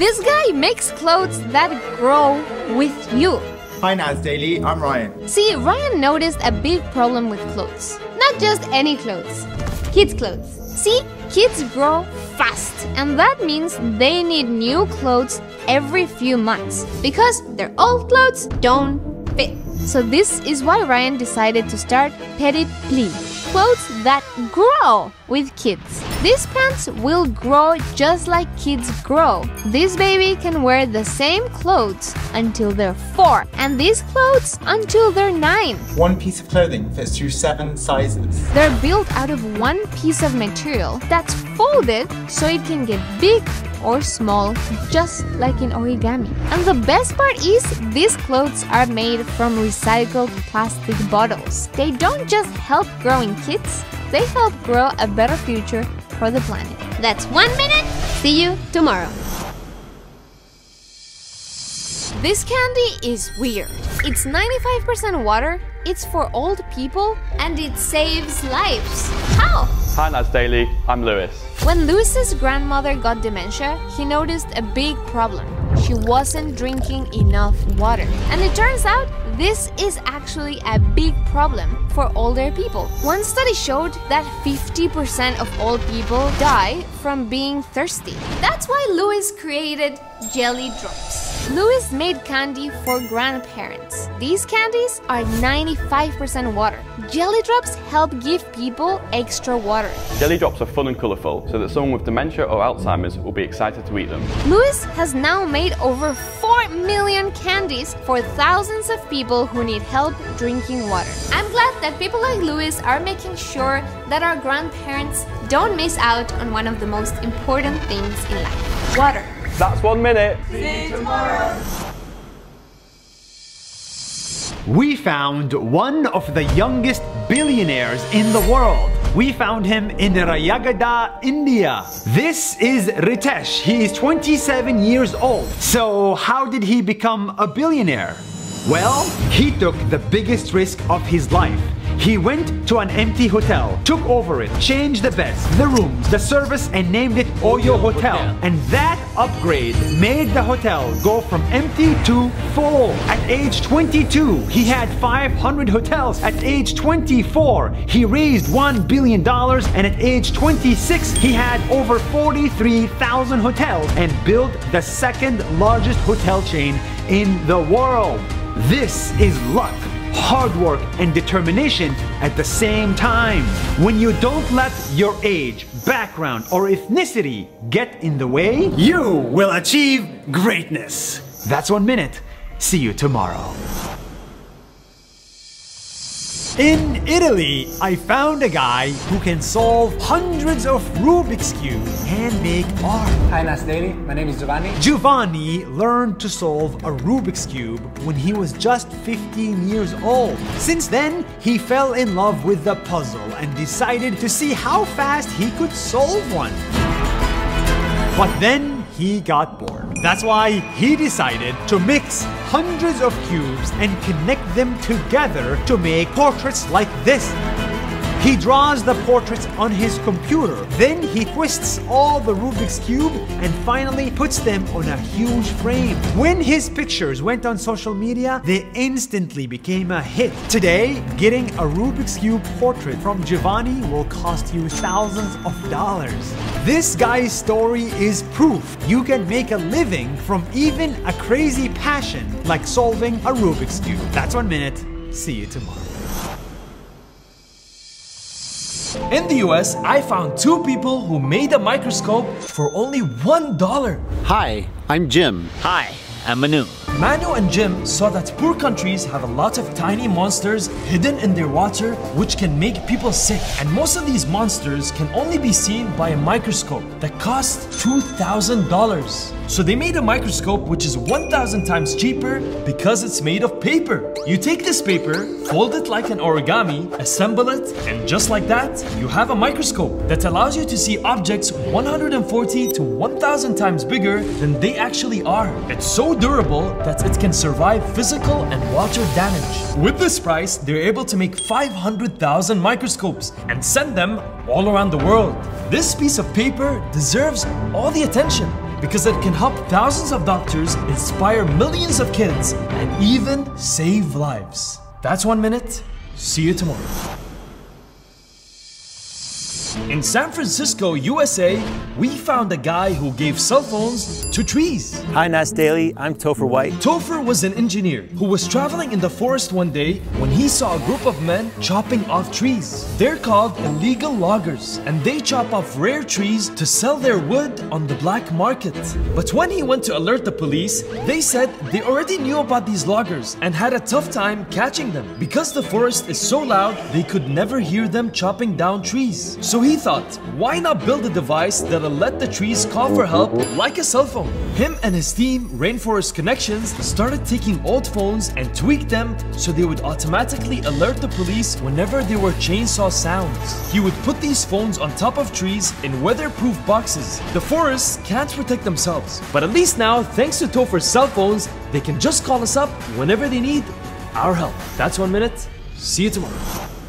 This guy makes clothes that grow with you. Hi Nas Daily, I'm Ryan. See, Ryan noticed a big problem with clothes. Not just any clothes, kids' clothes. See, kids grow fast, and that means they need new clothes every few months because their old clothes don't So, this is why Ryan decided to start Petit Pli clothes that grow with kids. These pants will grow just like kids grow. This baby can wear the same clothes until they're four, and these clothes until they're nine. One piece of clothing fits through seven sizes. They're built out of one piece of material that's folded so it can get big or small, just like in origami. And the best part is, these clothes are made from recycled plastic bottles. They don't just help growing kids, they help grow a better future for the planet. That's one minute. See you tomorrow. This candy is weird. It's 95% water, it's for old people, and it saves lives. How? Hi Nas Daily, I'm Lewis. When Lewis's grandmother got dementia, he noticed a big problem. She wasn't drinking enough water. And it turns out this is actually a big problem for older people. One study showed that 50% of old people die from being thirsty. That's why Lewis created Jelly Drops. Lewis made candy for grandparents. These candies are 95% water. Jelly drops help give people extra water. Jelly drops are fun and colourful so that someone with dementia or Alzheimer's will be excited to eat them. Lewis has now made over 4 million candies for thousands of people who need help drinking water. I'm glad that people like Lewis are making sure that our grandparents don't miss out on one of the most important things in life water. That's one minute. We found one of the youngest billionaires in the world. We found him in Rayagada, India. This is Ritesh. He is 27 years old. So, how did he become a billionaire? Well, he took the biggest risk of his life. He went to an empty hotel, took over it, changed the beds, the rooms, the service, and named it Oyo Hotel. And that upgrade made the hotel go from empty to full. At age 22, he had 500 hotels. At age 24, he raised $1 billion. And at age 26, he had over 43,000 hotels and built the second largest hotel chain in the world. This is luck hard work, and determination at the same time. When you don't let your age, background, or ethnicity get in the way, you will achieve greatness. That's one minute. See you tomorrow. In Italy, I found a guy who can solve hundreds of Rubik's Cube and make art. Hi Nas Daily, my name is Giovanni. Giovanni learned to solve a Rubik's Cube when he was just 15 years old. Since then, he fell in love with the puzzle and decided to see how fast he could solve one. But then he got bored. That's why he decided to mix hundreds of cubes and connect them together to make portraits like this. He draws the portraits on his computer, then he twists all the Rubik's Cube and finally puts them on a huge frame. When his pictures went on social media, they instantly became a hit. Today, getting a Rubik's Cube portrait from Giovanni will cost you thousands of dollars. This guy's story is proof you can make a living from even a crazy passion like solving a Rubik's Cube. That's one minute. See you tomorrow. In the US, I found two people who made a microscope for only $1. Hi, I'm Jim. Hi, I'm Manu. Manu and Jim saw that poor countries have a lot of tiny monsters hidden in their water which can make people sick. And most of these monsters can only be seen by a microscope that costs $2,000. So they made a microscope which is 1,000 times cheaper because it's made of paper. You take this paper, fold it like an origami, assemble it, and just like that, you have a microscope that allows you to see objects 140 to 1,000 times bigger than they actually are. It's so durable that it can survive physical and water damage. With this price, they're able to make 500,000 microscopes and send them all around the world. This piece of paper deserves all the attention. because it can help thousands of doctors, inspire millions of kids, and even save lives. That's one minute. See you tomorrow. In San Francisco, USA, we found a guy who gave cell phones to trees. Hi, Nas Daily. I'm Topher White. Topher was an engineer who was traveling in the forest one day when he saw a group of men chopping off trees. They're called illegal loggers, and they chop off rare trees to sell their wood on the black market. But when he went to alert the police, they said they already knew about these loggers and had a tough time catching them. Because the forest is so loud, they could never hear them chopping down trees. So he thought, why not build a device that'll let the trees call for help like a cell phone? Him and his team, Rainforest Connections, started taking old phones and tweaked them so they would automatically alert the police whenever there were chainsaw sounds. He would put these phones on top of trees in weatherproof boxes. The forests can't protect themselves, but at least now, thanks to Topher's cell phones, they can just call us up whenever they need our help. That's one minute. See you tomorrow.